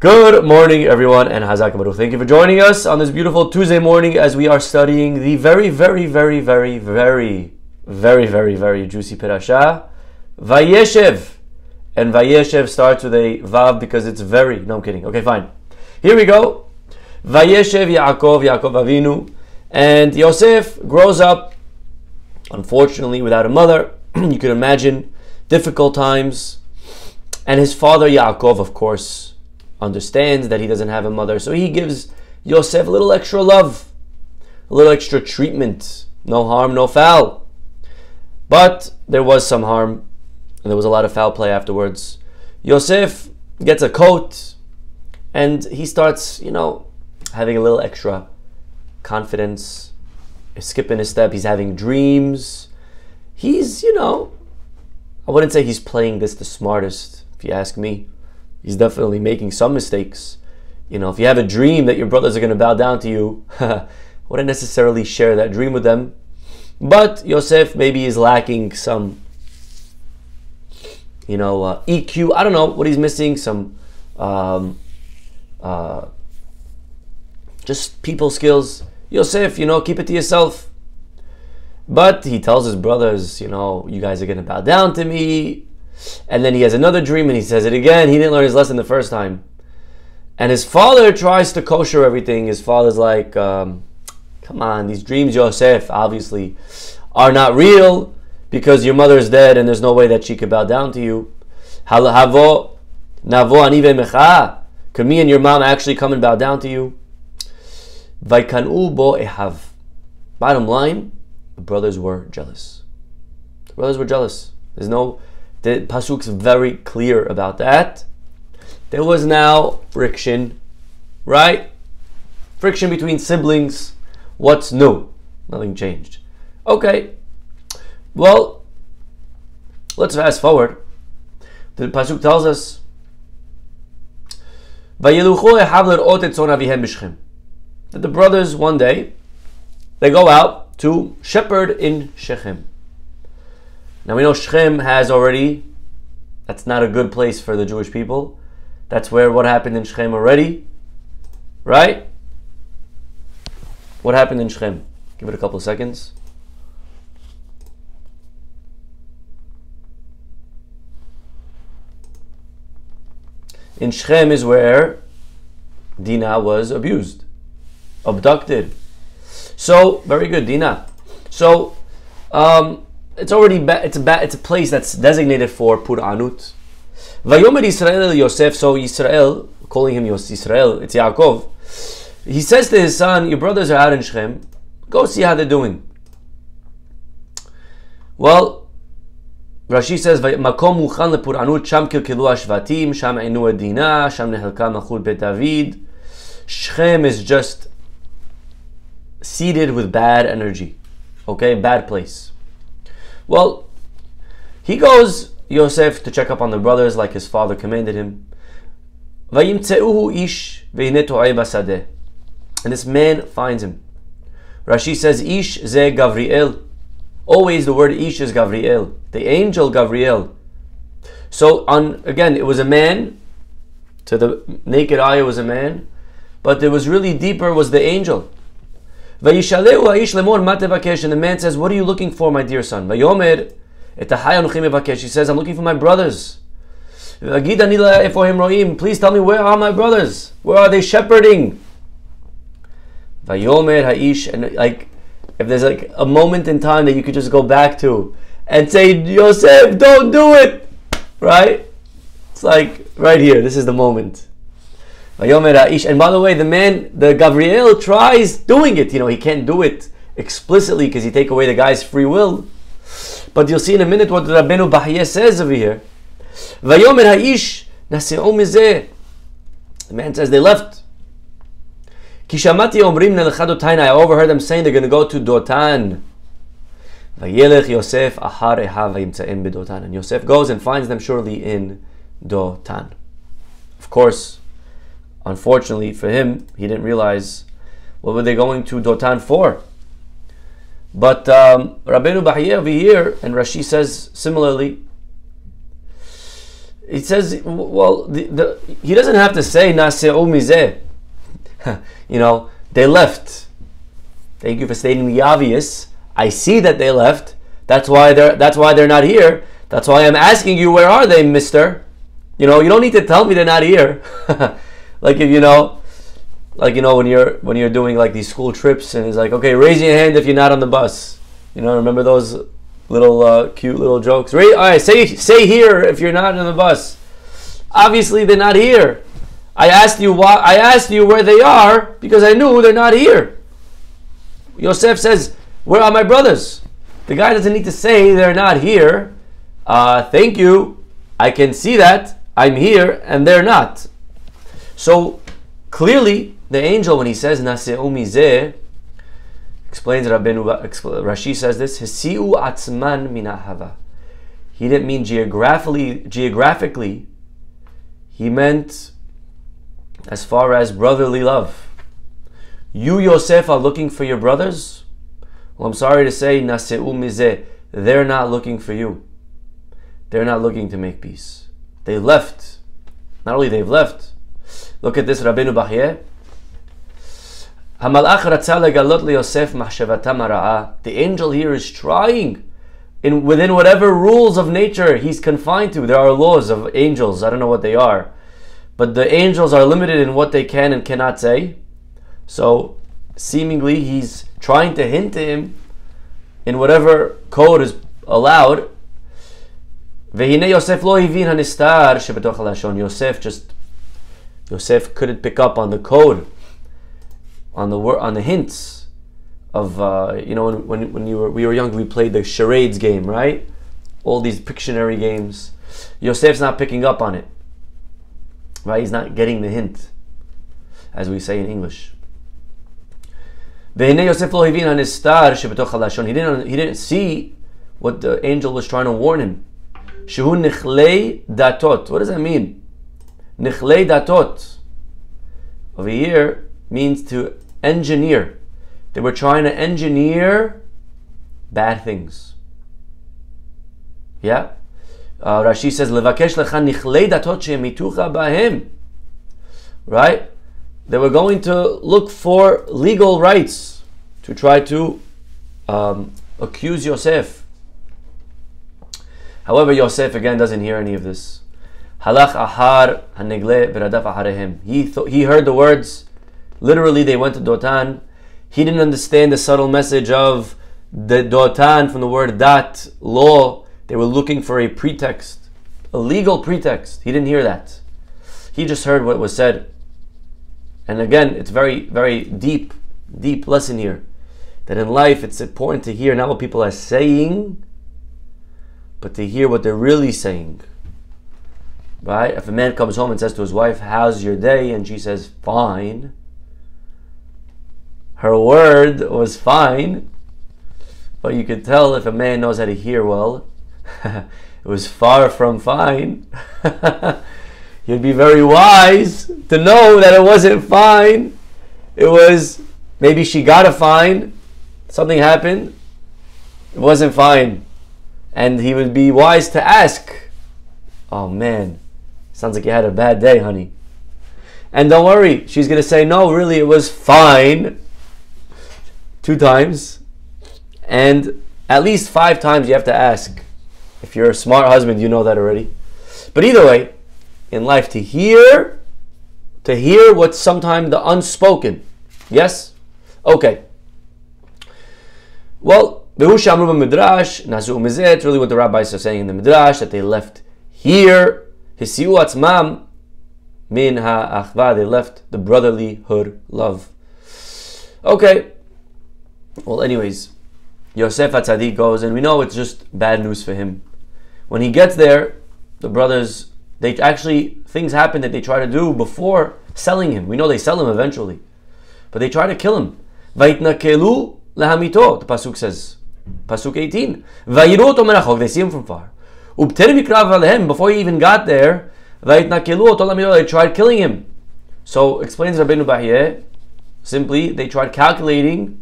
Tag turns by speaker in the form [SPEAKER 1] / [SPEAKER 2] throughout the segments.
[SPEAKER 1] Good morning, everyone, and Chazak Thank you for joining us on this beautiful Tuesday morning as we are studying the very, very, very, very, very, very, very, very juicy Perashah, Vayeshev. And Vayeshev starts with a Vav because it's very. No, I'm kidding. Okay, fine. Here we go. Vayeshev Yaakov, Yaakov Avinu. And Yosef grows up, unfortunately, without a mother. you can imagine difficult times. And his father, Yaakov, of course, understands that he doesn't have a mother, so he gives Yosef a little extra love, a little extra treatment. No harm, no foul. But there was some harm, and there was a lot of foul play afterwards. Yosef gets a coat, and he starts, you know, having a little extra confidence, skipping a step. He's having dreams. He's, you know, I wouldn't say he's playing this the smartest, if you ask me he's definitely making some mistakes. You know, if you have a dream that your brothers are going to bow down to you, wouldn't necessarily share that dream with them. But Yosef maybe is lacking some, you know, uh, EQ. I don't know what he's missing. Some, um, uh, just people skills. Yosef, you know, keep it to yourself. But he tells his brothers, you know, you guys are going to bow down to me. And then he has another dream and he says it again. He didn't learn his lesson the first time. And his father tries to kosher everything. His father's like, um, come on, these dreams, Yosef, obviously are not real because your mother is dead and there's no way that she could bow down to you. Could me and your mom actually come and bow down to you? Bottom line, the brothers were jealous. The brothers were jealous. There's no the pasuk's very clear about that. There was now friction, right? Friction between siblings. What's new? Nothing changed. Okay. Well, let's fast forward. The pasuk tells us that the brothers one day they go out to shepherd in Shechem. Now we know Shechem has already, that's not a good place for the Jewish people. That's where what happened in Shechem already, right? What happened in Shechem? Give it a couple of seconds. In Shechem is where Dinah was abused, abducted. So, very good, Dinah. So, um, it's already ba- it's a ba- it's a place that's designated for Puranut. Vayomer Israel Yosef, so Israel, calling him Israel, it's Yaakov. He says to his son, Your brothers are out in Shechem, go see how they're doing. Well, Rashi says, Makom mukhan lepuranut, sham kilkilu ashvatim, sham inu adina, sham nehelka machud bet David. Shechem is just seeded with bad energy. Okay, bad place. Well, he goes, Yosef, to check up on the brothers like his father commanded him. And this man finds him. Rashi says, Ish ze Gavriel. Always the word Ish is Gavriel, the angel Gavriel. So on again, it was a man. To the naked eye, it was a man, but it was really deeper was the angel. And the man says, What are you looking for, my dear son? He says, I'm looking for my brothers. Please tell me, where are my brothers? Where are they shepherding? Vayomer ha'ish. And like, if there's like a moment in time that you could just go back to and say, Yosef, don't do it! Right? It's like right here, this is the moment. And by the way, the man, the Gabriel tries doing it. You know, he can't do it explicitly because he take away the guy's free will. But you'll see in a minute what Rabbeinu Bahye says over here. Vayomer ha'ish The man says they left. Kishamati omrim I overheard them saying they're going to go to Dotan. Vayelech Yosef ahar ehav And Yosef goes and finds them surely in Dotan. Of course, Unfortunately for him, he didn't realize what were they going to Dotan for. But um, Rabbeinu Bahye over here, and Rashi says similarly, he says, well, the, the, he doesn't have to say Nase'u mizeh. you know, they left. Thank you for stating the obvious. I see that they left. That's why they're that's why they're not here. That's why I'm asking you, where are they, mister? You know, you don't need to tell me they're not here. like if you know, like you know when you're when you're doing like these school trips and it's like, okay, raise your hand if you're not on the bus. You know, remember those little uh, cute little jokes. Right? All right, say say here if you're not in the bus. Obviously, they're not here. I asked you why. I asked you where they are because I knew they're not here. Yosef says, "Where are my brothers?" The guy doesn't need to say they're not here. Uh, thank you. I can see that I'm here and they're not. So clearly, the angel when he says "Naseumi zeh," Explains Rabbeinu, Rashi says this, Hisiu atzman minahava. He didn't mean geographically, geographically, he meant as far as brotherly love. You, Yosef, are looking for your brothers? Well, I'm sorry to say, Naseu mizeh, they're not looking for you. They're not looking to make peace. They left. Not only they've left. Look at this, Rabbeinu Bachye. The angel here is trying in within whatever rules of nature he's confined to. There are laws of angels. I don't know what they are. But the angels are limited in what they can and cannot say. So seemingly he's trying to hint to him in whatever code is allowed. Yosef just Yosef couldn't pick up on the code on the on the hints of uh, you know when, when, when you were we were young we played the charades game right? All these Pictionary games. Yosef's not picking up on it right? He's not getting the hint as we say in English. He didn't, he didn't see what the angel was trying to warn him. What does that mean? Nichlei datot. Over here, means to engineer. They were trying to engineer bad things. Yeah? Uh, Rashi says, Levakesh lecha nichlei datot she'emitucha ba'hem. Right? They were going to look for legal rights to try to um, accuse Yosef. However, Yosef again doesn't hear any of this. Halach ahar aharehim. He he heard the words Literally, they went to Dotan. He didn't understand the subtle message of the Dotan from the word dat, law. They were looking for a pretext, a legal pretext. He didn't hear that. He just heard what was said. And again, it's very, very deep, deep lesson here. That in life, it's important to hear not what people are saying, but to hear what they're really saying. Right? If a man comes home and says to his wife, How's your day? and she says, Fine her word was fine, but you could tell if a man knows how to hear well, it was far from fine. You'd be very wise to know that it wasn't fine. It was maybe she got a fine, something happened, it wasn't fine. And he would be wise to ask, Oh man, sounds like you had a bad day, honey. And don't worry, she's going to say, No, really, it was fine two times, and at least five times you have to ask. If you're a smart husband, you know that already. But either way, in life, to hear, to hear what's sometimes the unspoken. Yes? Okay. Well, Behushamru Midrash, Nasu Umizet, really what the rabbis are saying in the Midrash, that they left here, Hisiu Atzmam, Min Ha'achva, they left the brotherlyhood love. Okay, well, anyways, Yosef Atzadik goes, and we know it's just bad news for him. When he gets there, the brothers, they actually, things happen that they try to do before selling him. We know they sell him eventually. But they try to kill him. Vaitnakelu lahamito, the Pasuk says. Pasuk 18. Vayiru merachok, they see him from far. Before he even got there, they tried killing him. So, explains Rabbeinu Bahye, simply, they tried calculating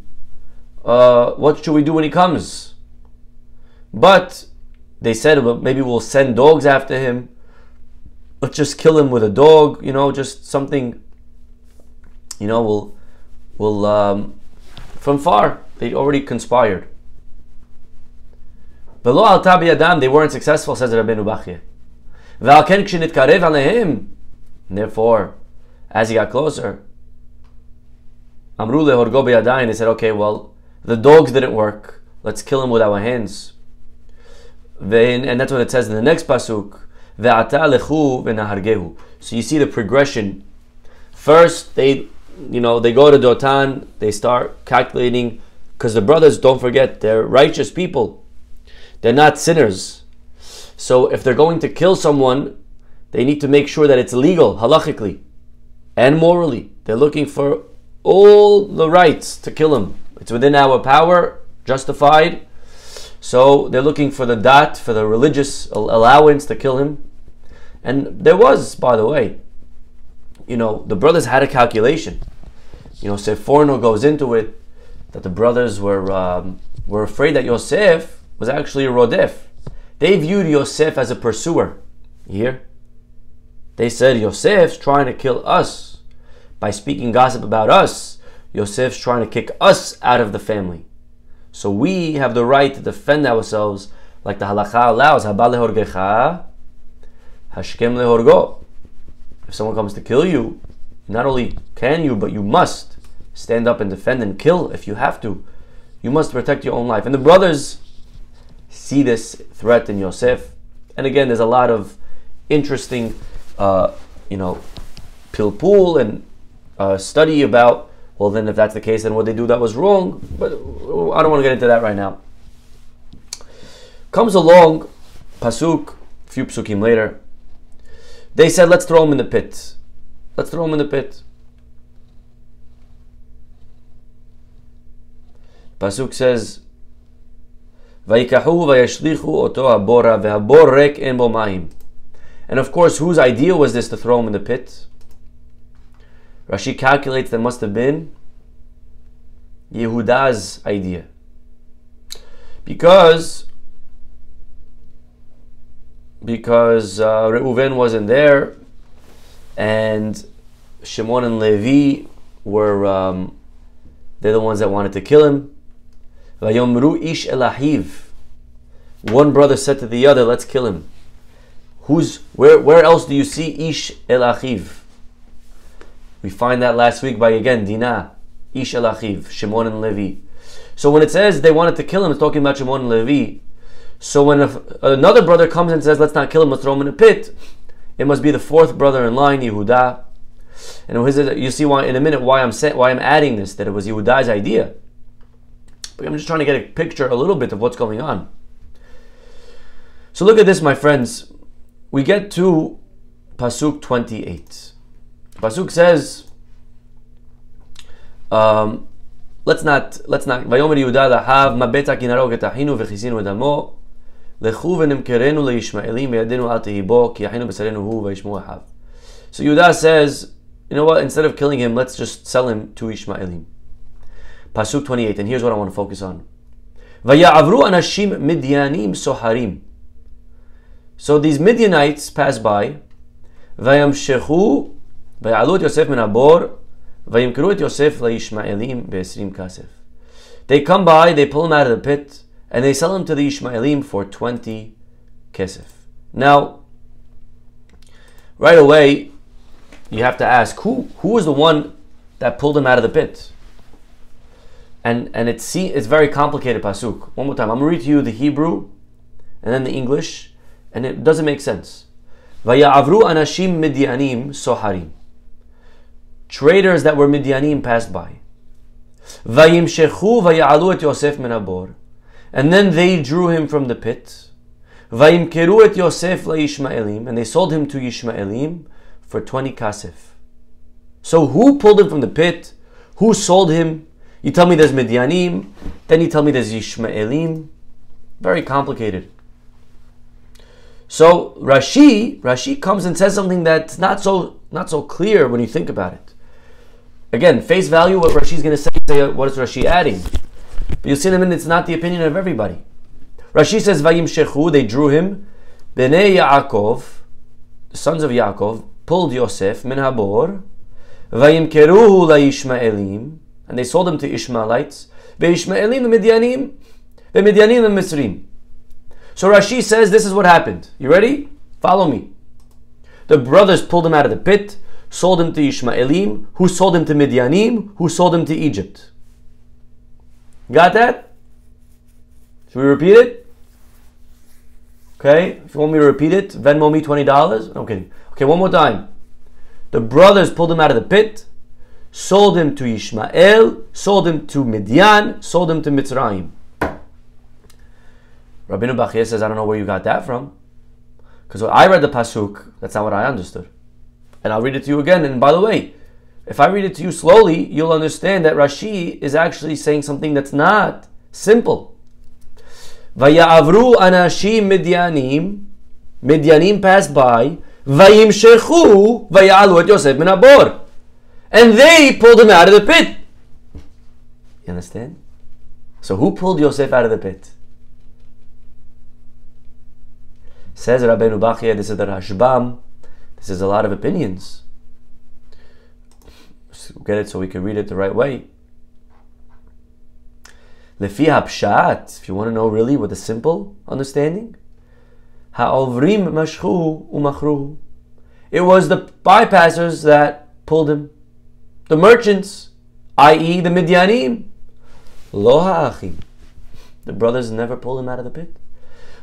[SPEAKER 1] uh, what should we do when he comes? But they said, well, maybe we'll send dogs after him. let's just kill him with a dog, you know, just something, you know, we'll, we'll um, from far, they already conspired. Al tabi adam, they weren't successful, says Rabbeinu Bachye. V'alken kshinitkarev alehem. Therefore, as he got closer, Amru lehorgo beyadayin, they said, okay, well, the dogs didn't work. Let's kill him with our hands. And that's what it says in the next pasuk. So you see the progression. First, they, you know, they go to Dotan. They start calculating because the brothers, don't forget, they're righteous people. They're not sinners. So if they're going to kill someone, they need to make sure that it's legal, halachically, and morally. They're looking for all the rights to kill him. It's within our power, justified. So they're looking for the dat, for the religious allowance to kill him. And there was, by the way, you know, the brothers had a calculation. You know, Seforno goes into it that the brothers were um, were afraid that Yosef was actually a rodef. They viewed Yosef as a pursuer. Here, they said Yosef's trying to kill us by speaking gossip about us. Yosef's trying to kick us out of the family. So we have the right to defend ourselves like the halacha allows. Hashkem lehorgo. If someone comes to kill you, not only can you, but you must stand up and defend and kill if you have to. You must protect your own life. And the brothers see this threat in Yosef. And again, there's a lot of interesting, uh, you know, pilpul and uh, study about, well, then if that's the case, then what they do that was wrong. But I don't want to get into that right now. Comes along, Pasuk, a few psukim later, they said, let's throw him in the pit. Let's throw him in the pit. Pasuk says, Vayikahu vayashlichu oto habora vehabor rek en mayim. And of course, whose idea was this to throw him in the pit? Rashi calculates that must have been Yehuda's idea. Because because uh, Reuven wasn't there, and Shimon and Levi were um, they're the ones that wanted to kill him. Vayomru ish elahiv. One brother said to the other, "Let's kill him." Who's where? Where else do you see ish elahiv? We find that last week by again Dinah, ish elahiv, Shimon and Levi. So when it says they wanted to kill him, it's talking about Shimon and Levi. So when another brother comes and says, let's not kill him, let's throw him in a pit, it must be the fourth brother in line, Yehuda. And you see why in a minute why I'm why I'm adding this, that it was Yehuda's idea. But I'm just trying to get a picture a little bit of what's going on. So look at this, my friends. We get to Pasuk 28. Pasuk says, um, let's not, let's not, ויאמר יהודה לאחיו, מה בית הכנרו כתחינו וכיסינו את דמו, לכו ונמכרנו לישמעאלים בידינו אל תהי בו, כי אחינו בשרנו הוא וישמעו אחיו. So Yudah says, you know what, instead of killing him, let's just sell him to Ishmaelim. Pasuk 28, and here's what I want to focus on. Vayavru anashim midyanim soharim. So these Midianites pass by. Vayamshechu vayalu et Yosef min abor vayimkeru et Yosef laishmaelim be'esrim kasef. They come by, they pull him out of the pit, and they sell him to the Ishmaelim for 20 kesef. Now, right away, you have to ask, who, who was the one that pulled him out of the pit? And and it's see it's very complicated pasuk. One more time, I'm gonna read to you the Hebrew and then the English, and it doesn't make sense. Vayavru anashim midyanim soharim. Traders that were midyanim passed by. Vayimshechu vayalu et Yosef menabor. And then they drew him from the pit. Vayimkeru et Yosef Ishmaelim, and they sold him to Ishmaelim for 20 kasef. So who pulled him from the pit? Who sold him? You tell me there's Midianim, then you tell me there's Ishmaelim. Very complicated. So Rashi, Rashi comes and says something that's not so not so clear when you think about it. Again, face value, what Rashi's going to say, uh, what is Rashi adding? But you'll see in a minute, it's not the opinion of everybody. Rashi says, Vayim Shechu, they drew him. Bnei Yaakov, the sons of Yaakov, pulled Yosef min habor, vayimkeruhu laishmaelim, and they sold him to Ishmaelites, veishmaelim the Midyanim, vemidyanim the Misrim. So Rashi says this is what happened. You ready? Follow me. The brothers pulled him out of the pit, sold him to Ishmaelim, who sold him to Midyanim, who sold him to Egypt. Got that? Should we repeat it? Okay, if you want me to repeat it, Venmo me $20. I'm kidding. Okay, one more time. The brothers pulled him out of the pit, sold him to Ishmael, sold him to Midian, sold him to Mitzrayim. Rabbeinu Bachya says, I don't know where you got that from. Because I read the Pasuk, that's not what I understood. And I'll read it to you again. And by the way, if I read it to you slowly, you'll understand that Rashi is actually saying something that's not simple. Vayavru anashim midyanim, midyanim passed by, vayimshechu vayalu et Yosef min abor. And they pulled him out of the pit. You understand? So who pulled Yosef out of the pit? Says Rabbeinu Bachya, this is the Rashbam, this is a lot of opinions. get it so we can read it the right way. Lefi Pshat, if you want to know really with a simple understanding, Ha'ovrim mashchu umachru. It was the bypassers that pulled him. The merchants, i.e. the Midyanim. Lo ha'achim. The brothers never pulled him out of the pit.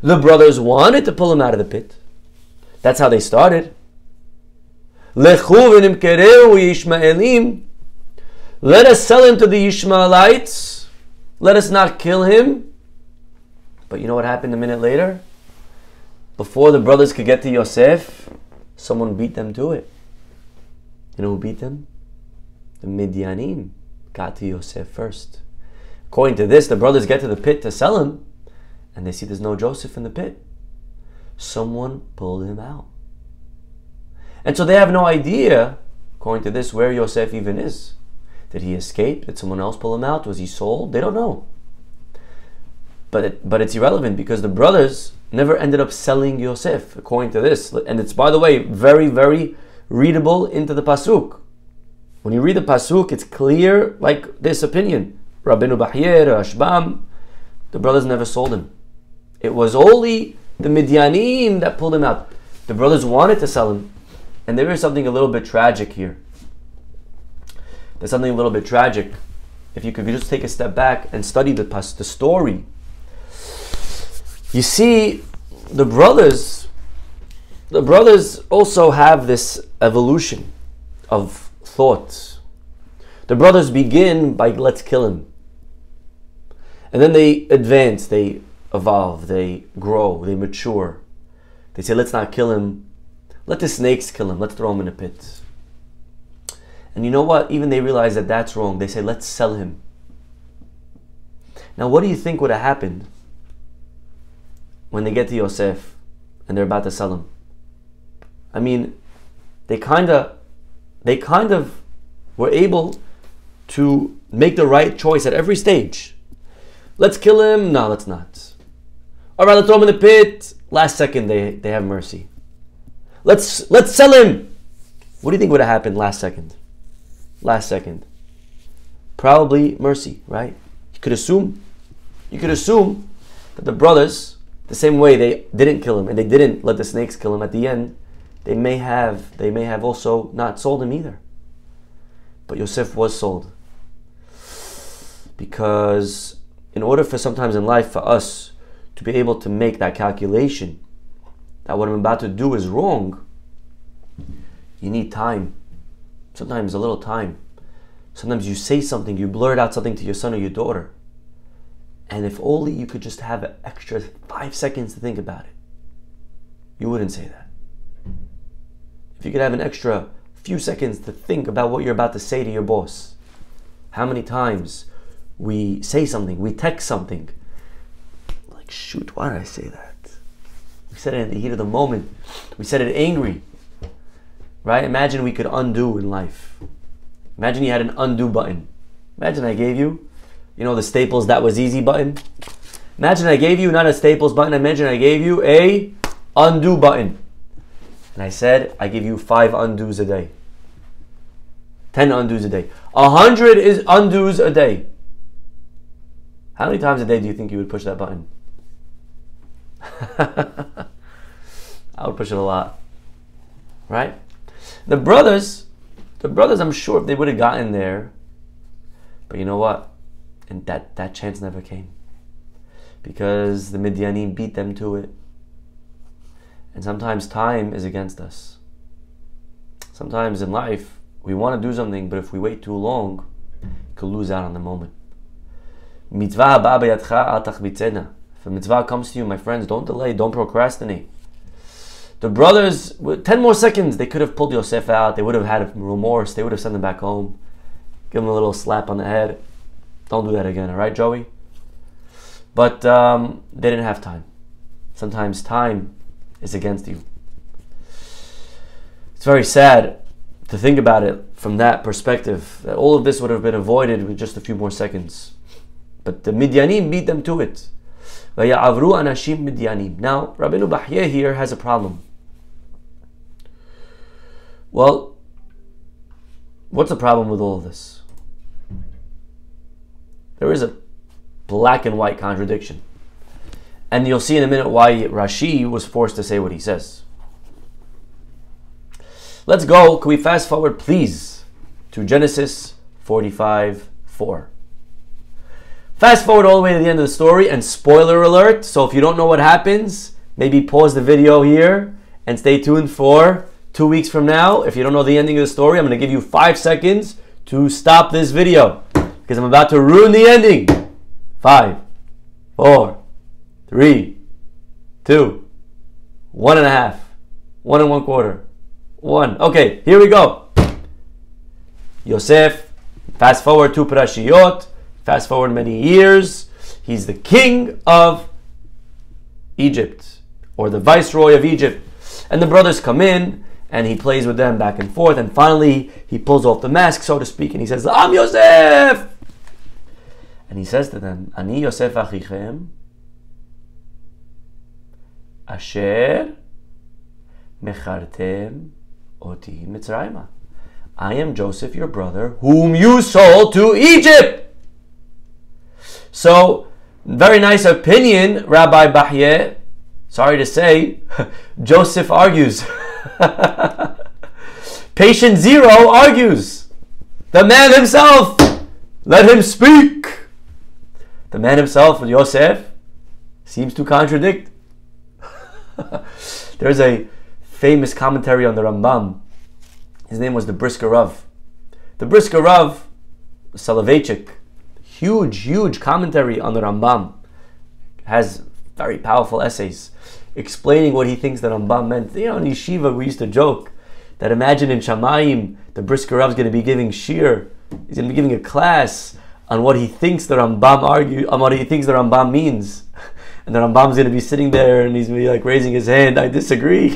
[SPEAKER 1] The brothers wanted to pull him out of the pit. That's how they started. Let us sell him to the Ishmaelites let us not kill him. But you know what happened a minute later? Before the brothers could get to Yosef, someone beat them to it. You know who beat them? The Midyanim got to Yosef first. According to this, the brothers get to the pit to sell him, and they see there's no Joseph in the pit. Someone pulled him out. And so they have no idea, according to this, where Yosef even is. Did he escape? Did someone else pull him out? Was he sold? They don't know. But it, but it's irrelevant because the brothers never ended up selling Yosef, according to this. And it's by the way very very readable into the pasuk. When you read the pasuk, it's clear like this opinion. Rabbeinu Bachye, Rashbam, the brothers never sold him. It was only the Midyanim that pulled him out. The brothers wanted to sell him, and there is something a little bit tragic here. There's something a little bit tragic. If you could just take a step back and study the, pas- the story, you see the brothers, the brothers also have this evolution of thoughts. The brothers begin by let's kill him. And then they advance, they evolve, they grow, they mature. They say, let's not kill him. Let the snakes kill him. Let's throw him in a pit. And you know what? Even they realize that that's wrong. They say, let's sell him. Now, what do you think would have happened when they get to Yosef and they're about to sell him? I mean, they kind of, they kind of were able to make the right choice at every stage. Let's kill him. No, let's not. All right, let's throw him in the pit. Last second, they, they have mercy. Let's let's sell him. What do you think would have happened last second? last second. Probably mercy, right? You could assume, you could assume that the brothers, the same way they didn't kill him and they didn't let the snakes kill him at the end, they may have they may have also not sold him either. But Yosef was sold. Because in order for sometimes in life for us to be able to make that calculation that what I'm about to do is wrong, you need time sometimes a little time. Sometimes you say something, you blurt out something to your son or your daughter. And if only you could just have an extra five seconds to think about it, you wouldn't say that. If you could have an extra few seconds to think about what you're about to say to your boss, how many times we say something, we text something, like, shoot, why did I say that? We said it in the heat of the moment. We said it angry. Right? Imagine we could undo in life. Imagine you had an undo button. Imagine I gave you, you know, the Staples that was easy button. Imagine I gave you not a Staples button. Imagine I gave you a undo button. And I said, I give you five undos a day. 10 undos a day. A hundred is undos a day. How many times a day do you think you would push that button? I would push it a lot. Right? The brothers, the brothers, I'm sure if they would have gotten there, but you know what? And that, that chance never came. Because the Midianim beat them to it. And sometimes time is against us. Sometimes in life, we want to do something, but if we wait too long, we could lose out on the moment. Mitzvah If a mitzvah comes to you, my friends, don't delay, don't procrastinate. The brothers, 10 more seconds, they could have pulled Yosef out. They would have had remorse. They would have sent him back home. Give him a little slap on the head. Don't do that again, all right, Joey? But um, they didn't have time. Sometimes time is against you. It's very sad to think about it from that perspective. That all of this would have been avoided with just a few more seconds. But the Midyanim beat them to it. Now, Rabbeinu Bahye here has a problem. Well, what's the problem with all of this? There is a black and white contradiction. And you'll see in a minute why Rashi was forced to say what he says. Let's go. Can we fast forward, please, to Genesis 45 4. Fast forward all the way to the end of the story, and spoiler alert. So if you don't know what happens, maybe pause the video here and stay tuned for two weeks from now. If you don't know the ending of the story, I'm going to give you five seconds to stop this video because I'm about to ruin the ending. Five, four, three, two, one and a half, one and one quarter, one. Okay, here we go. Yosef, fast forward to Parashiyot, fast forward many years, he's the king of Egypt, or the viceroy of Egypt. And the brothers come in, and he plays with them back and forth, and finally he pulls off the mask, so to speak, and he says, I'm Yosef! And he says to them, Ani Yosef achichem, asher mechartem oti mitzrayma. I am Joseph, your brother, whom you sold to Egypt. So, very nice opinion, Rabbi Bahye. Sorry to say, Joseph argues. Patient Zero argues. The man himself, let him speak. The man himself, Yosef, seems to contradict. There's a famous commentary on the Rambam. His name was the Brisker Rav. The Brisker Rav, Soloveitchik, huge, huge commentary on the Rambam, has very powerful essays explaining what he thinks the Rambam meant. You know, in Yeshiva, we used to joke that imagine in Shamayim, the Brisker Rav is going to be giving shiur, he's going to be giving a class on what he thinks the Rambam argue, on what he thinks the Rambam means. And the Rambam's going to be sitting there and he's going to be like raising his hand, I disagree.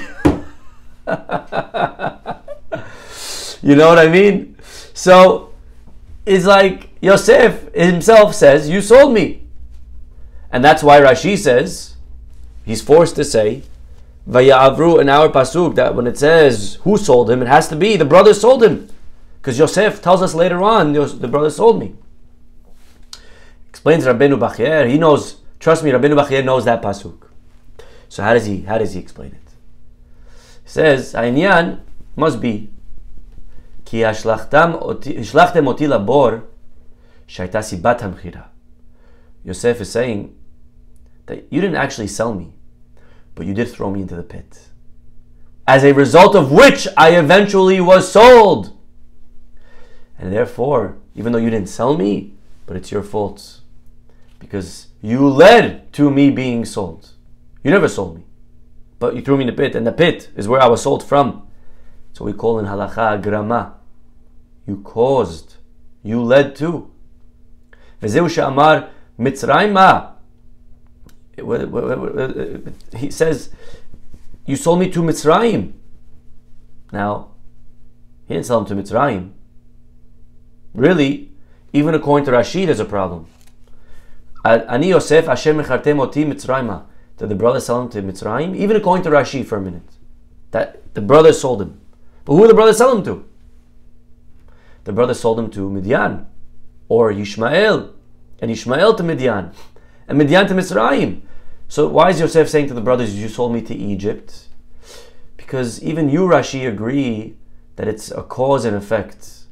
[SPEAKER 1] you know what I mean? So it's like Yosef himself says, You sold me. And that's why Rashi says, he's forced to say, Vayavru in our pasuk that when it says who sold him, it has to be the brother sold him. Because Yosef tells us later on, the brother sold me. Explains Rabbeinu Bachye, he knows, Trust me, Rabbeinu Bachye knows that pasuk. So how does he how does he explain it? He says, Ainyan must be Ki ashlachtem oti labor shaita sibat hamchira. Yosef is saying that you didn't actually sell me, but you did throw me into the pit. As a result of which I eventually was sold. And therefore, even though you didn't sell me, but it's your fault. Because you led to me being sold. You never sold me, but you threw me in the pit, and the pit is where I was sold from. So we call in halacha grama. You caused, you led to. Uh, he says, You sold me to Mitzrayim. Now, he didn't sell him to Mitzrayim. Really, even according to Rashi, there's a problem. Ani Yosef Hashem mechartem oti Mitzrayim. Did the brother sell him to Mitzrayim? Even according to Rashi for a minute. that the brothers sold him. But who did the brothers sell him to? The brothers sold him to Midian or Ishmael, and Ishmael to Midian, and Midian to Mitzrayim. So why is Yosef saying to the brothers, "You sold me to Egypt"? Because even you, Rashi, agree that it's a cause and effect.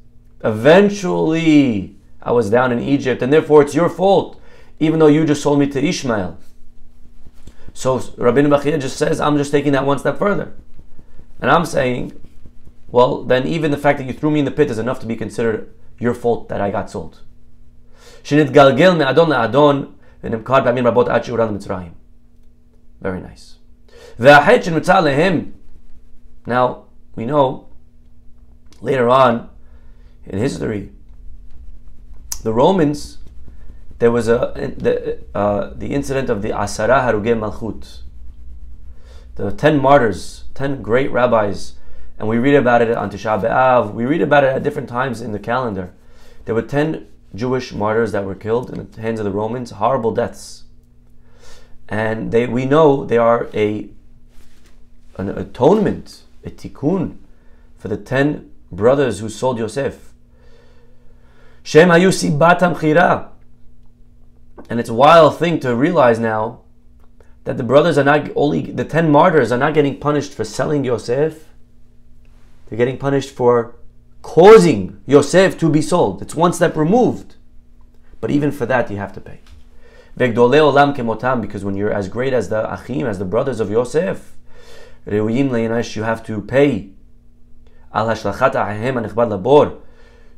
[SPEAKER 1] Eventually, I was down in Egypt, and therefore it's your fault, even though you just sold me to Ishmael. So Rabbeinu Bachia just says, I'm just taking that one step further. And I'm saying, well, then even the fact that you threw me in the pit is enough to be considered your fault that I got sold. Shinit galgil me'adon la'adon v'nimkar rabot mitzrayim. Very nice. Now, we know, later on in history, the Romans there was a the, uh, the incident of the Asara Haruge Malchut, the ten martyrs, ten great rabbis, and we read about it on Tisha B'Av. We read about it at different times in the calendar. There were ten Jewish martyrs that were killed in the hands of the Romans, horrible deaths, and they we know they are a an atonement, a tikkun, for the ten brothers who sold Yosef. Shem Hayusi Batam Chira. And it's a wild thing to realize now that the brothers are not only the ten martyrs are not getting punished for selling Yosef. They're getting punished for causing Yosef to be sold. It's one step removed. But even for that you have to pay. Because when you're as great as the Achim, as the brothers of Yosef, you have to pay.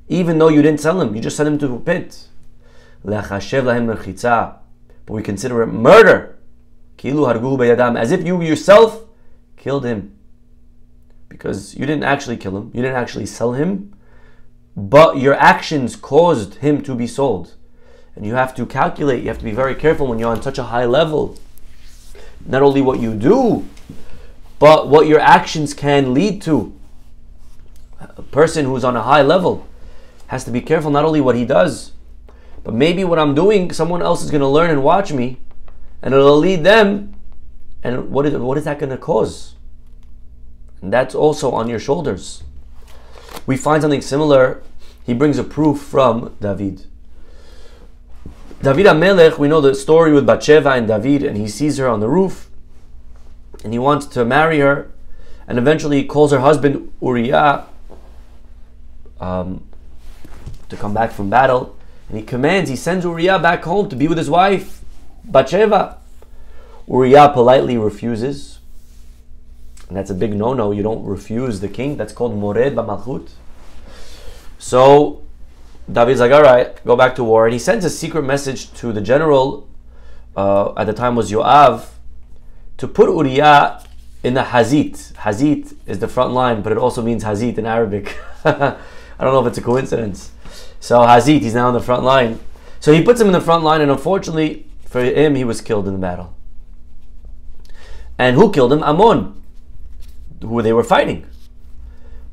[SPEAKER 1] Even though you didn't sell him, you just sent him to a pit. But we consider it murder. As if you yourself killed him. Because you didn't actually kill him, you didn't actually sell him, but your actions caused him to be sold. And you have to calculate, you have to be very careful when you're on such a high level. Not only what you do, but what your actions can lead to. A person who's on a high level has to be careful not only what he does, but maybe what I'm doing, someone else is going to learn and watch me, and it'll lead them. And what is, what is that going to cause? And that's also on your shoulders. We find something similar. He brings a proof from David. David Amelech, we know the story with Bathsheba and David, and he sees her on the roof, and he wants to marry her, and eventually he calls her husband Uriah um, to come back from battle, and he commands, he sends Uriah back home to be with his wife, Bathsheba. Uriah politely refuses, and that's a big no-no. You don't refuse the king. That's called mored b'malchut. So David's like, all right, go back to war, and he sends a secret message to the general. Uh, at the time was Yoav to put Uriah in the Hazit. Hazit is the front line, but it also means Hazit in Arabic. I don't know if it's a coincidence. So Hazit, he's now on the front line. So he puts him in the front line, and unfortunately for him, he was killed in the battle. And who killed him? Ammon, who they were fighting.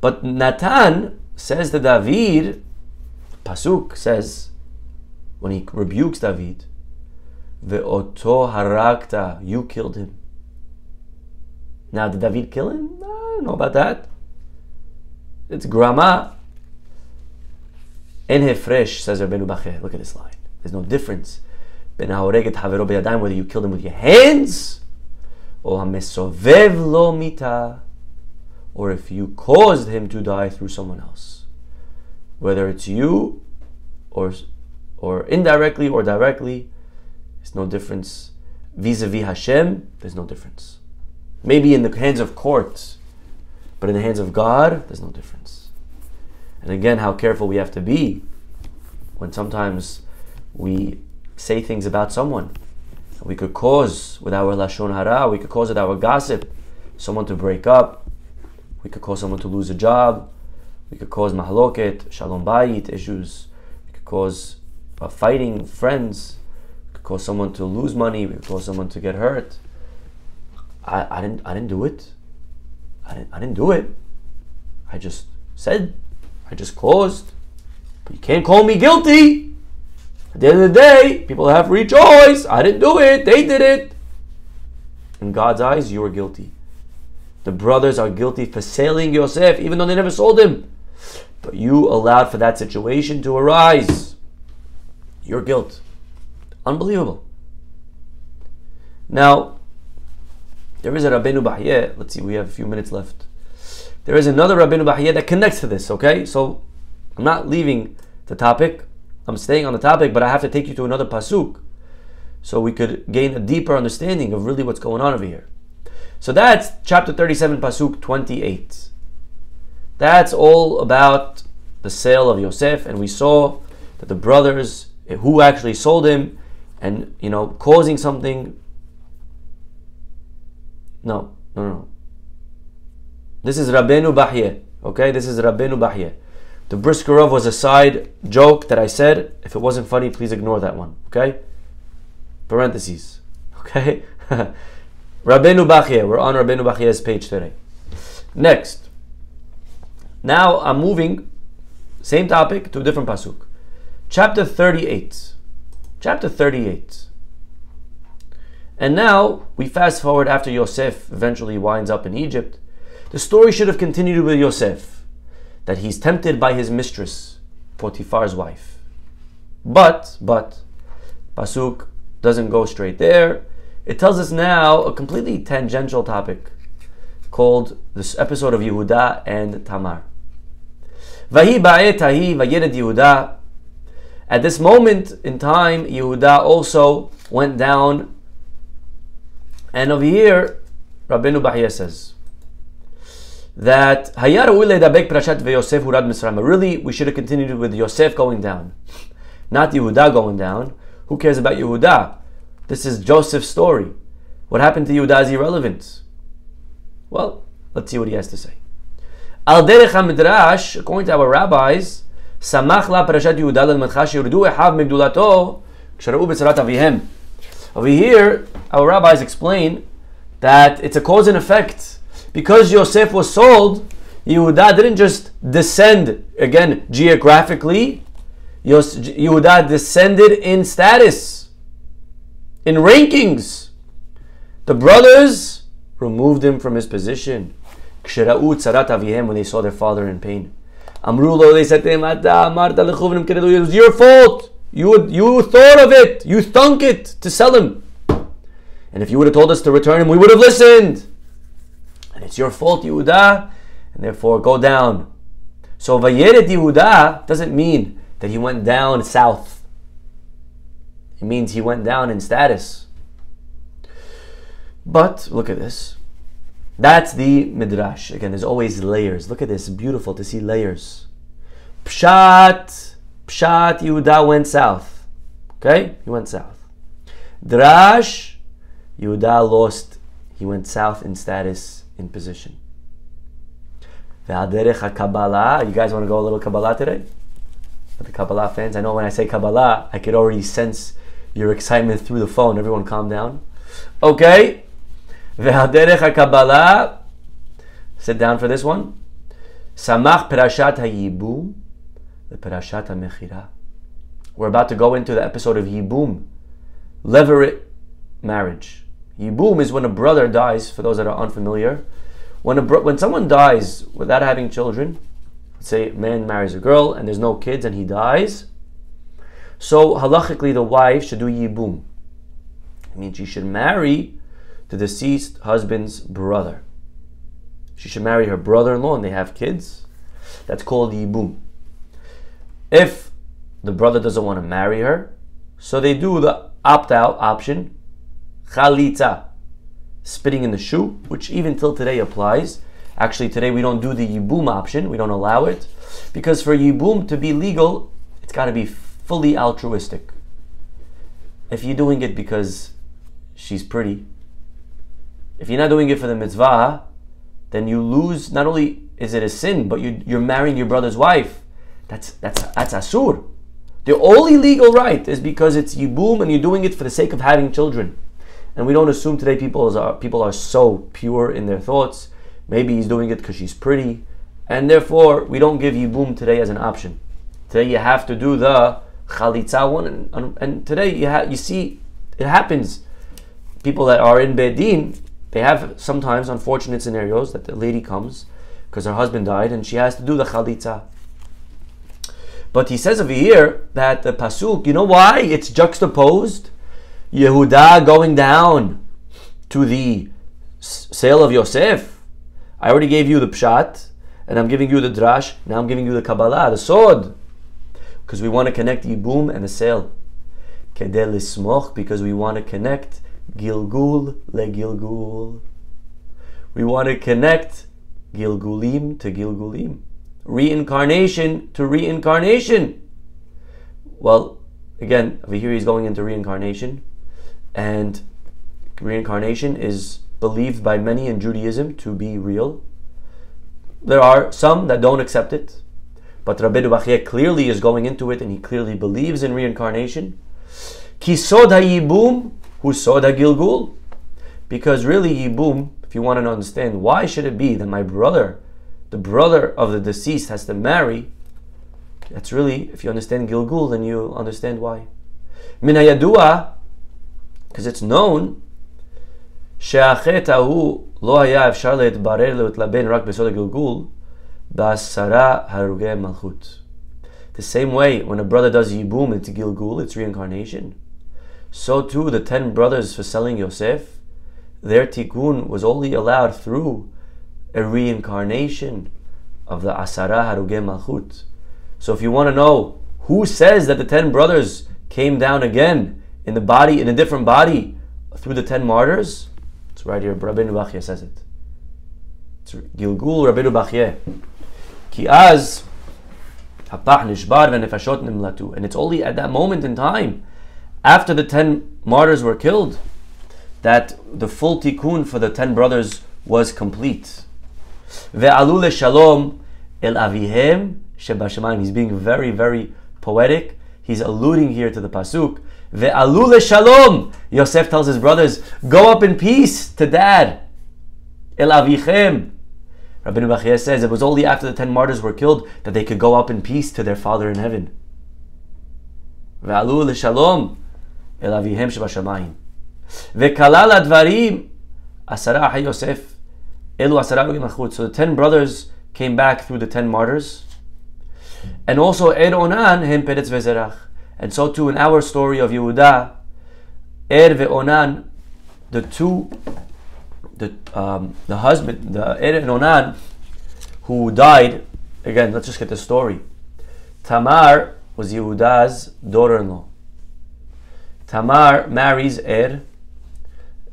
[SPEAKER 1] But Natan says to David, Pasuk says, when he rebukes David, Ve'oto harakta, you killed him. Now, did David kill him? I don't know about that. It's grama. En hefresh, says Rabbeinu Bacheh. Look at this line. There's no difference. Ben havero whether you killed him with your hands, or hamesovev lo mita, or if you caused him to die through someone else. Whether it's you, or or indirectly or directly, there's no difference. Vis-a-vis Hashem, there's no difference. Maybe in the hands of courts, but in the hands of God, there's no difference. And again, how careful we have to be when sometimes we say things about someone. We could cause with our lashon hara, we could cause with our gossip, someone to break up. We could cause someone to lose a job. We could cause mahaloket, shalom bayit issues. We could cause uh, fighting friends. We could cause someone to lose money. We could cause someone to get hurt. I, I didn't I didn't do it. I didn't I didn't do it. I just said I just closed. But you can't call me guilty. At the end of the day, people have free choice. I didn't do it. They did it. In God's eyes, you are guilty. the brothers are guilty for selling Yosef, even though they never sold him. But you allowed for that situation to arise. Your guilt. Unbelievable. Now, there is a Rabbeinu Bahye. Let's see, we have a few minutes left. There is another Rabbeinu Bahye that connects to this, okay? So, I'm not leaving the topic. I'm staying on the topic, but I have to take you to another pasuk so we could gain a deeper understanding of really what's going on over here. So that's chapter 37, pasuk 28. That's all about the sale of Yosef, and we saw that the brothers who actually sold him and you know causing something. No, no, no. This is Rabbeinu Bahye. Okay, this is Rabbeinu Bahye. The Briskerov was a side joke that I said. If it wasn't funny, please ignore that one. Okay? Parentheses. Okay? Rabbeinu Bachye. We're on Rabbeinu Bachye's page today. Next. Now I'm moving, same topic, to a different pasuk. Chapter 38. Chapter 38. And now we fast forward after Yosef eventually winds up in Egypt. The story should have continued with Yosef that he's tempted by his mistress, Potiphar's wife. But, but, Pasuk doesn't go straight there. It tells us now a completely tangential topic called this episode of Yehuda and Tamar. At this moment in time, Yehuda also went down. And over here, Rabbeinu Bahya says, that Hayar Dabek Prashat VeYosef Hurad Mitzrayim. Really, we should have continued with Yosef going down, not Yehuda going down. Who cares about Yehuda? This is Joseph's story. What happened to Yehuda is irrelevant. Well, let's see what he has to say. Al derech midrash, according to our rabbis, samach la parashat Yehuda l'madcha shirdu ehav migdulato ksharau b'tzarat avihem. Over here, our rabbis explain that it's a cause and effect because Yosef was sold, Yehuda didn't just descend again geographically. Yehuda descended in status, in rankings. The brothers removed him from his position. When they saw their father in pain. They said to him, It was your fault. You, you thought of it. You thunk it to sell him. And if you would have told us to return him, we would have listened and it's your fault, Yehuda, and therefore go down. So Vayeret Yehuda doesn't mean that he went down south. It means he went down in status. But look at this. That's the midrash. Again, there's always layers. Look at this. Beautiful to see layers. Pshat, Pshat Yehuda went south. Okay, he went south. Drash, Yehuda lost. He went south in status in position. Kabbalah. You guys want to go a little Kabbalah today? For the Kabbalah fans, I know when I say Kabbalah, I could already sense your excitement through the phone. Everyone calm down. Okay. Kabbalah. Sit down for this one. Samach Perashat HaYibum. The Perashat HaMechira. We're about to go into the episode of Yibum. Levirate marriage. Yibum is when a brother dies, for those that are unfamiliar. When, a bro- when someone dies without having children, say a man marries a girl and there's no kids and he dies, so halachically the wife should do Yibum. It means she should marry the deceased husband's brother. She should marry her brother-in-law and they have kids. That's called Yibum. If the brother doesn't want to marry her, so they do the opt-out option chalitza, spitting in the shoe, which even till today applies. Actually, today we don't do the yibum option, we don't allow it, because for yibum to be legal, it's got to be fully altruistic. If you're doing it because she's pretty, if you're not doing it for the mitzvah, then you lose. Not only is it a sin, but you, you're marrying your brother's wife. That's that's that's asur. The only legal right is because it's yibum and you're doing it for the sake of having children. And we don't assume today people are uh, people are so pure in their thoughts. Maybe he's doing it because she's pretty, and therefore we don't give yibum today as an option. Today you have to do the chalitza one, and, and today you ha- you see it happens. People that are in bedin, they have sometimes unfortunate scenarios that the lady comes because her husband died and she has to do the chalitza. But he says over here that the pasuk, you know why it's juxtaposed? Yehuda going down to the sale of Yosef. I already gave you the pshat, and I'm giving you the drash. Now I'm giving you the Kabbalah, the sod, because we want to connect the Yibum and the sale. Kedel lismoch, because we want to connect Gilgul le Gilgul. We want to connect Gilgulim to Gilgulim. Reincarnation to reincarnation. Well, again, over here he's going into reincarnation. And reincarnation is believed by many in Judaism to be real. There are some that don't accept it. But Rabbi Bachya clearly is going into it and he clearly believes in reincarnation. Kisod ha'yibum husod ha'gilgul. Because really, yibum, if you want to understand, why should it be that my brother, the brother of the deceased, has to marry? That's really, if you understand Gilgul, then you understand why. Min because it's known שהחטא ההוא לא היה אפשר להתברר להתלבן רק בסוד הגלגול בעשרה הרוגי מלכות. The same way, when a brother does yibum, it's gilgul, it's reincarnation. So too, the ten brothers for selling Yosef, their tikkun was only allowed through a reincarnation of the asara haruge malchut. So if you want to know who says that the ten brothers came down again in the body, in a different body, through the ten martyrs, it's right here. Rabbeinu Bachya says it. It's Gilgul Rabbeinu Bachya. Ki az hapach nishbar v'nefashot nimlatu. And it's only at that moment in time, after the ten martyrs were killed, that the full tikkun for the ten brothers was complete. Ve'alu shalom el avihem shebashamayim. He's being very, very poetic. He's alluding here to the pasuk Ve'alule shalom. Yosef tells his brothers, go up in peace to dad. El avichem. Rabbeinu Bachya says it was only after the ten martyrs were killed that they could go up in peace to their father in heaven. Ve'alule shalom. El avihem shebashamayim. Ve'kalal advarim. Asara ahay Yosef. Elu asara So the ten brothers came back through the ten martyrs. And also Er Onan hem peretz vezerach. And so too in our story of Yehuda, Er ve'onan, the two, the um, the husband, the Er and Onan, who died. Again, let's just get the story. Tamar was Yehuda's daughter-in-law. Tamar marries Er,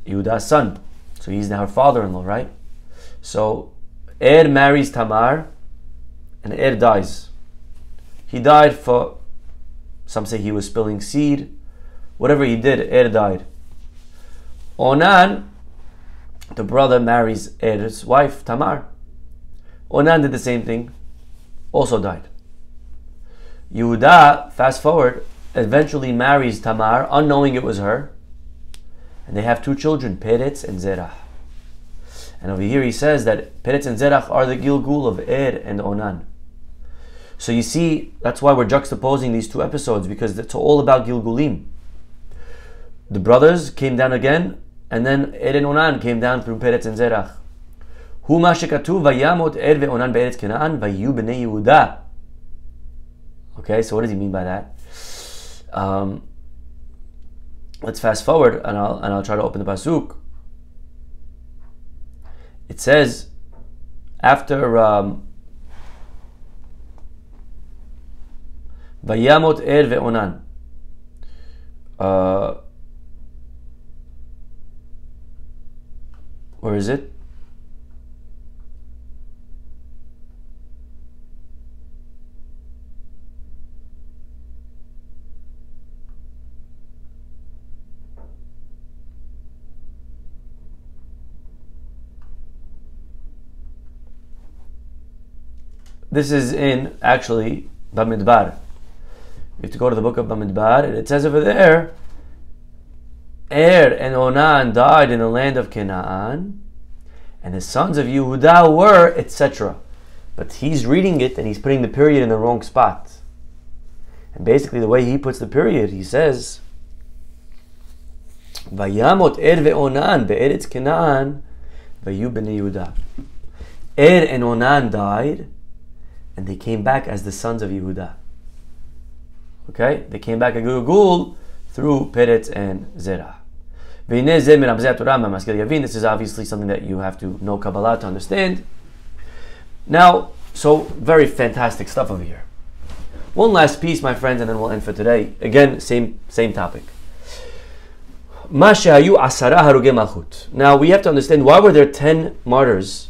[SPEAKER 1] Yehuda's son. So he's now her father-in-law, right? So Er marries Tamar, and Er dies. He died for some say he was spilling seed. Whatever he did, Er died. Onan, the brother marries Er's wife, Tamar. Onan did the same thing, also died. Yehuda, fast forward, eventually marries Tamar, unknowing it was her. And they have two children, Peretz and Zerah. And over here he says that Peretz and Zerach are the Gilgul of Er and Onan. So you see, that's why we're juxtaposing these two episodes because it's all about Gilgulim. The brothers came down again, and then Eden Onan came down through Peretz and Zerach. Who mashekatu vayamot Er ve'onan be'eretz Kenaan vayu b'nei Yehuda. Okay, so what does he mean by that? Um, let's fast forward, and I'll and I'll try to open the pasuk. It says, after um, Vayamot er ve'onan. Uh, where is it? This is in actually Bamidbar. You have to go to the book of Bamidbar, and it says over there, Er and Onan died in the land of Canaan, and the sons of Yehuda were, etc. But he's reading it and he's putting the period in the wrong spot. And basically, the way he puts the period, he says, Vayamot Er ve'onan be'eretz Canaan vayu b'nei Yehuda. Er and Onan died, and they came back as the sons of Yehuda. Okay, they came back a Gilgul through Peretz and Zerah. This is obviously something that you have to know Kabbalah to understand. Now, so very fantastic stuff over here. One last piece, my friends, and then we'll end for today. Again, same same topic. Now we have to understand why were there ten martyrs?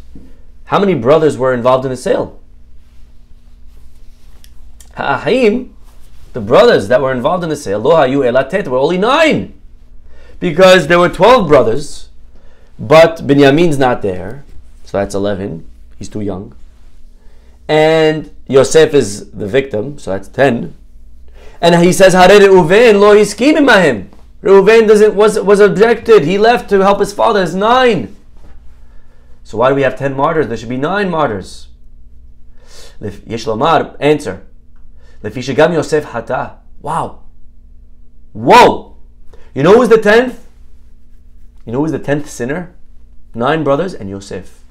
[SPEAKER 1] How many brothers were involved in the sale? Ha'ahim, the brothers that were involved in the sale, lo hayu elatet, were only nine because there were 12 brothers, but Binyamin's not there, so that's 11. He's too young. And Yosef is the victim, so that's 10. And he says, Hare Reuven lo imahim. Reuven doesn't was was objected. He left to help his father. It's nine. So why do we have ten martyrs? There should be nine martyrs. Yeshlomar answer. Lefishagam Yosef hata. Wow. Whoa. You know who's the tenth? You know who's the tenth sinner? Nine brothers and Yosef.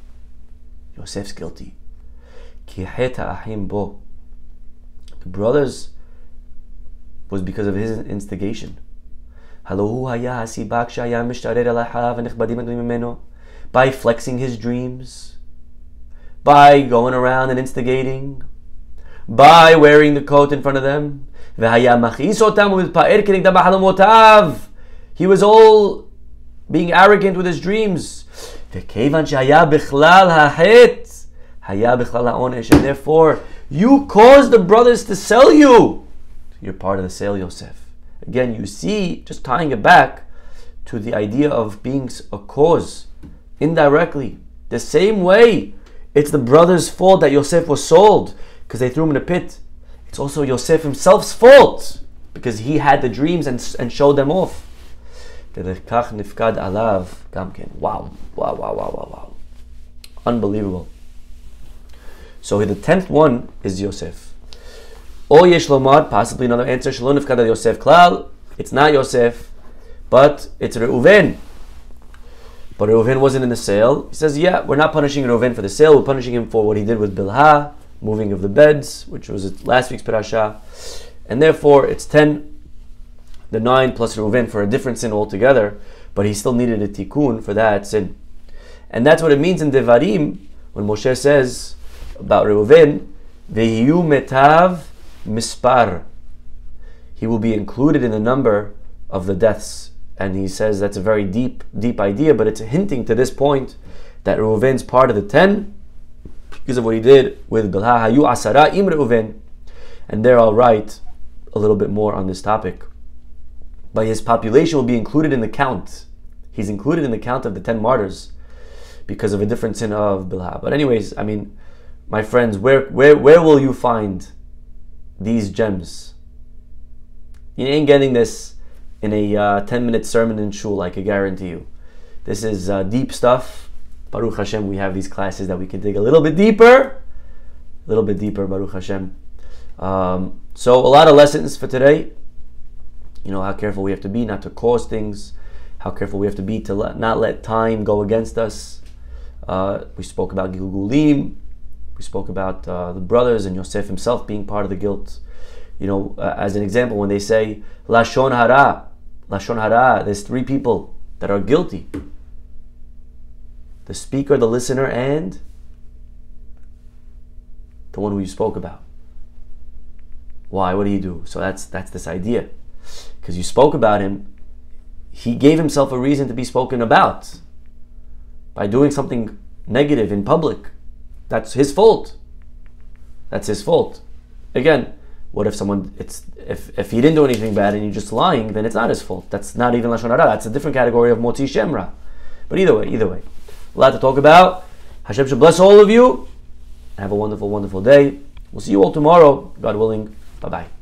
[SPEAKER 1] Yosef's guilty. The brothers was because of his instigation. By flexing his dreams, by going around and instigating, by wearing the coat in front of them. He was all being arrogant with his dreams. And therefore, you caused the brothers to sell you. You're part of the sale, Yosef. Again, you see, just tying it back to the idea of being a cause indirectly. The same way, it's the brothers' fault that Yosef was sold because they threw him in a pit. It's also Yosef himself's fault because he had the dreams and, and showed them off. Wow, wow, wow, wow, wow, wow. Unbelievable. So the tenth one is Yosef. Or Yeshlomad, possibly another answer, Shalom Ifkad Yosef Klal. It's not Yosef, but it's Reuven. But Reuven wasn't in the sale. He says, yeah, we're not punishing Reuven for the sale. We're punishing him for what he did with Bilhah moving of the beds, which was last week's parasha. And therefore, it's 10 the nine plus Reuven for a different sin altogether, but he still needed a tikkun for that sin. And that's what it means in Devarim when Moshe says about Reuven, Vehiyu metav mispar. He will be included in the number of the deaths. And he says that's a very deep, deep idea, but it's hinting to this point that Reuven's part of the ten because of what he did with Bilha Hayu Asara Im Reuven. And there I'll write a little bit more on this topic but his population will be included in the count. He's included in the count of the 10 martyrs because of a different sin of Bilha. But anyways, I mean, my friends, where, where, where will you find these gems? You ain't getting this in a uh, 10 minute sermon in shul, I can guarantee you. This is uh, deep stuff. Baruch Hashem, we have these classes that we can dig a little bit deeper. A little bit deeper, Baruch Hashem. Um, so, a lot of lessons for today. You know how careful we have to be not to cause things. How careful we have to be to let, not let time go against us. Uh, we spoke about gilgulim we spoke about uh, the brothers and Yosef himself being part of the guilt. You know uh, as an example when they say lashon hara lashon hara there's three people that are guilty the speaker the listener and the one who you spoke about why what do you do so that's that's this idea because you spoke about him, he gave himself a reason to be spoken about by doing something negative in public. That's his fault. That's his fault. Again, what if someone it's if if he didn't do anything bad and you're just lying, then it's not his fault. That's not even lashon hara. That's a different category of motzi shem ra. But either way, either way, a lot to talk about. Hashem should bless all of you. Have a wonderful, wonderful day. We'll see you all tomorrow, God willing. Bye bye.